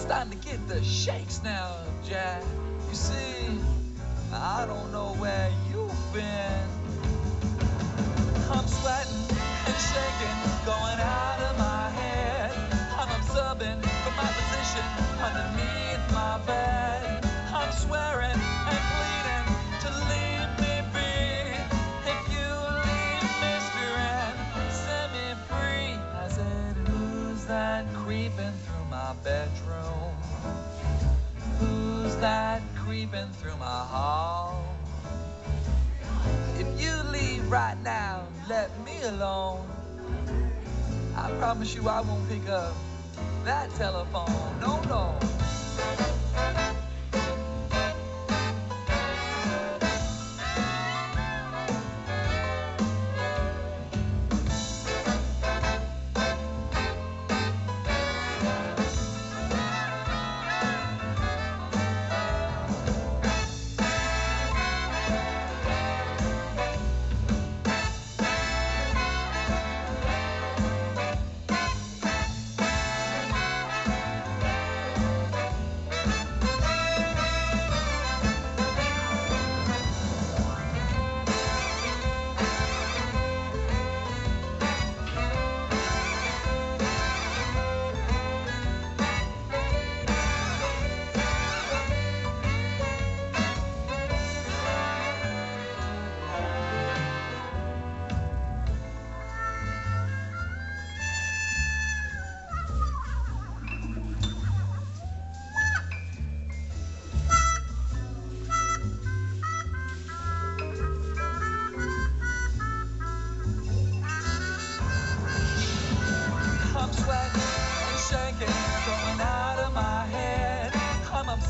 starting to get the shakes now, Jack. You see, I don't know where you've been. I'm sweating and shaking, going out of my head. I'm observing from my position underneath my bed. I'm swearing and pleading to leave me be. If you leave, Mister, and set me free. I said, Who's that creeping through my bedroom? That creeping through my hall? If you leave right now, let me alone. I promise you I won't pick up that telephone. No, no.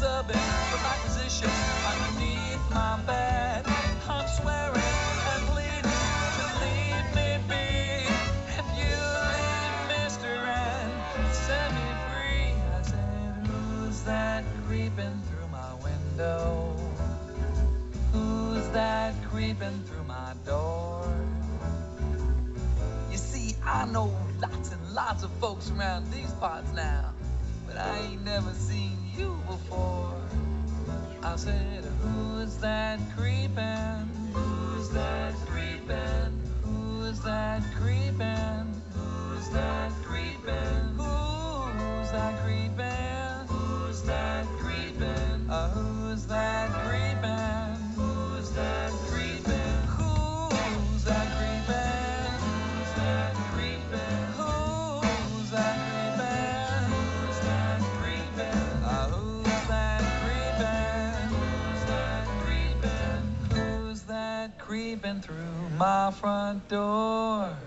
Observing from my position underneath my bed. I'm swearing and pleading to leave me be. If you leave, Mister, and set me free. I said, Who's that creeping through my window? Who's that creeping through my door? You see, I know lots and lots of folks around these parts now, but I ain't never seen you before. I said, Who's that creeping? Who's that creeping? Who's that creeping? Creeping? Through my front door?